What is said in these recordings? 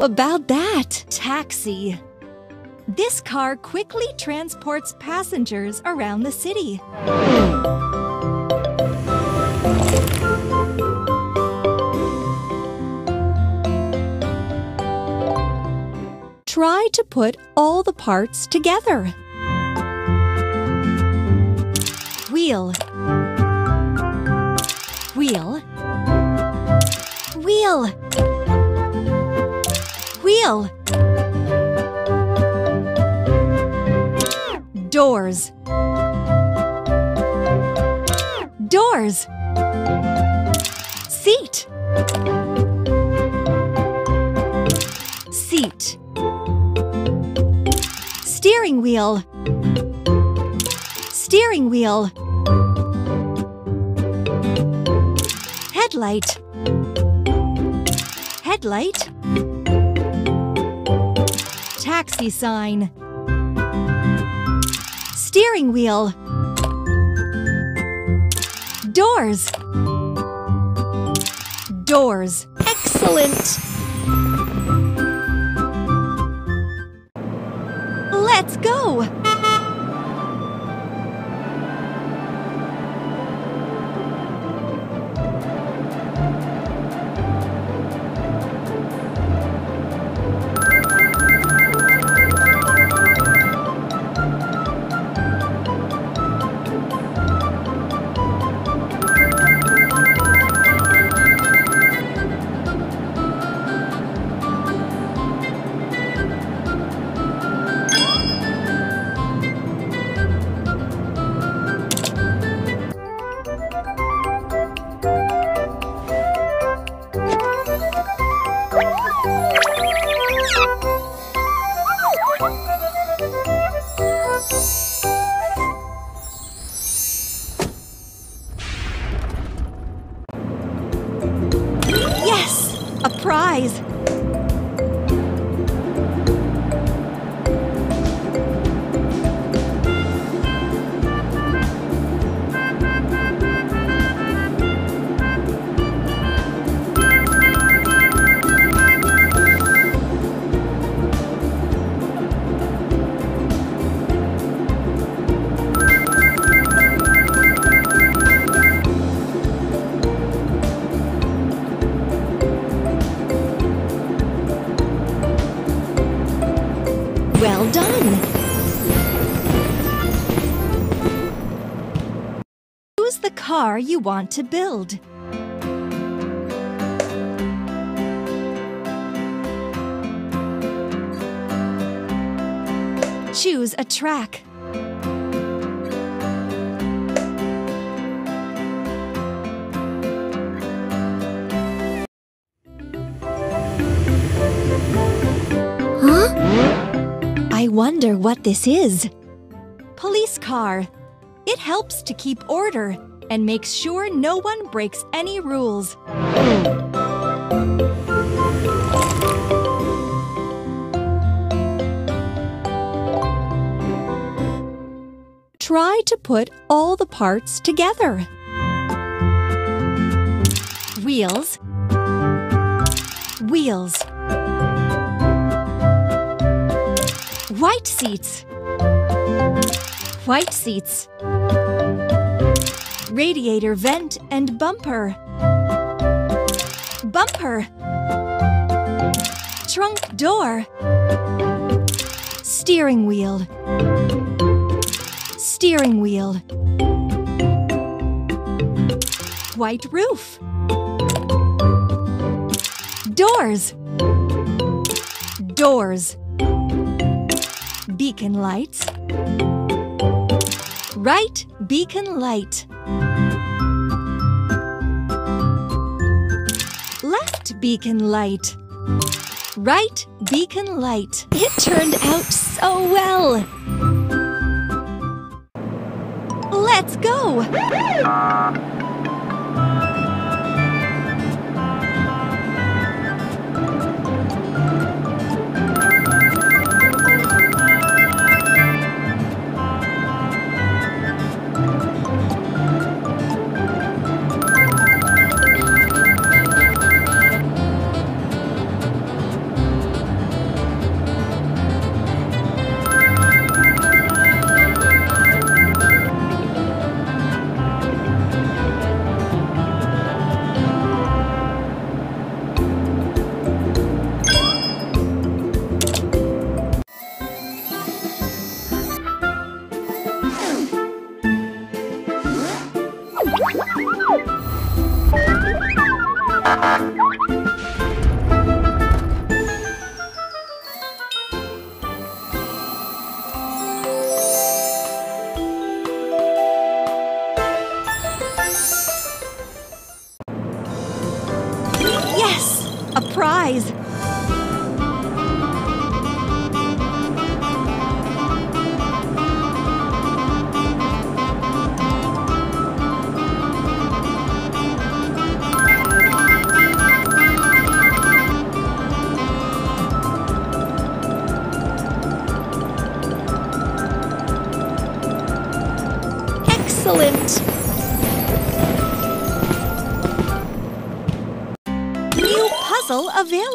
About that? Taxi. This car quickly transports passengers around the city. Try to put all the parts together. Wheel. Wheel. Wheel. Wheel. Doors. Doors. Seat. Seat. Steering wheel. Steering wheel. Headlight. Headlight. Taxi sign. Steering wheel. Doors. Doors. Excellent. Let's go. Car you want to build. Choose a track. Huh? I wonder what this is. Police car. It helps to keep order and makes sure no one breaks any rules. Try to put all the parts together. Wheels. Wheels. White seats. White seats. Radiator vent and bumper. Bumper. Trunk door. Steering wheel. Steering wheel. White roof. Doors. Doors beacon lights. Right beacon light. Left beacon light. Right beacon light. It turned out so well. Let's go! Prize!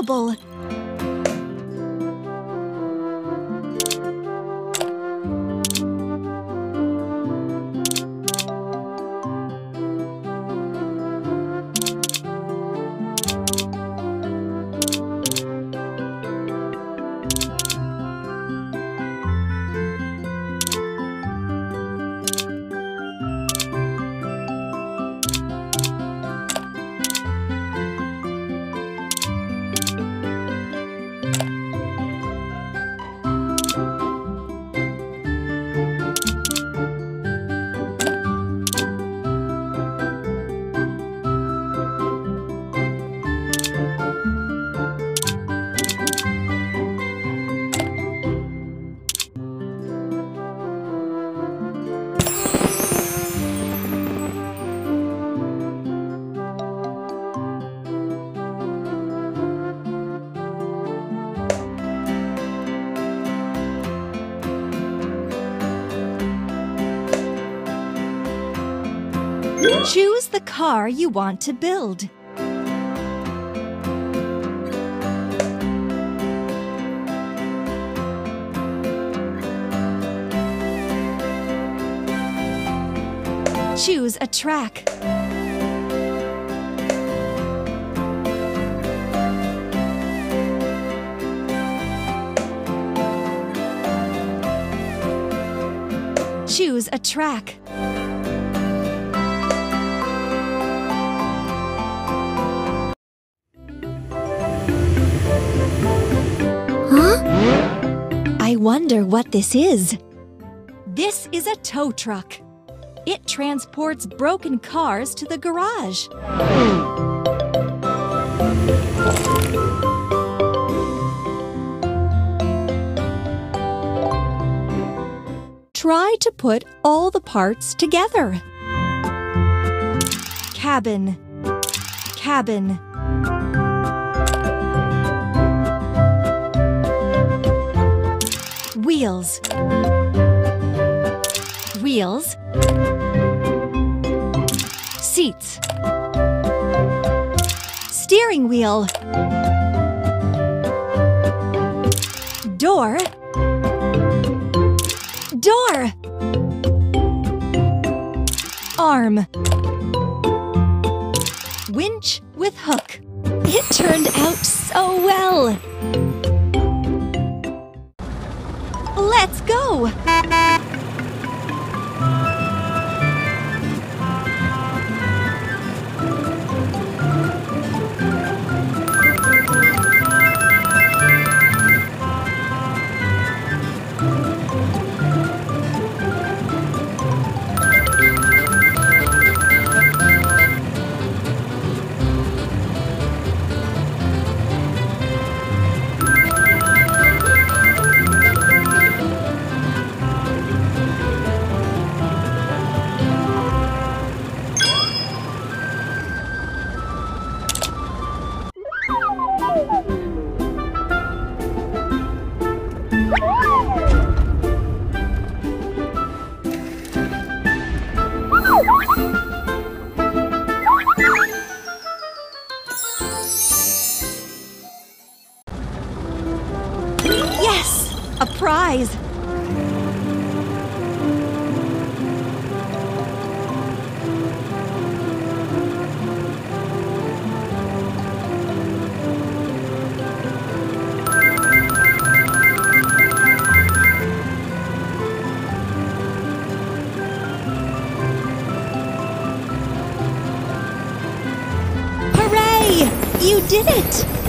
Available! Choose the car you want to build. Choose a track. Choose a track. I wonder what this is. This is a tow truck. It transports broken cars to the garage. Try to put all the parts together. Cabin, cabin. Wheels, wheels. Seats, steering wheel. Door, door. Arm, winch with hook. It turned out so well. Let's go! Yes! A prize! You did it!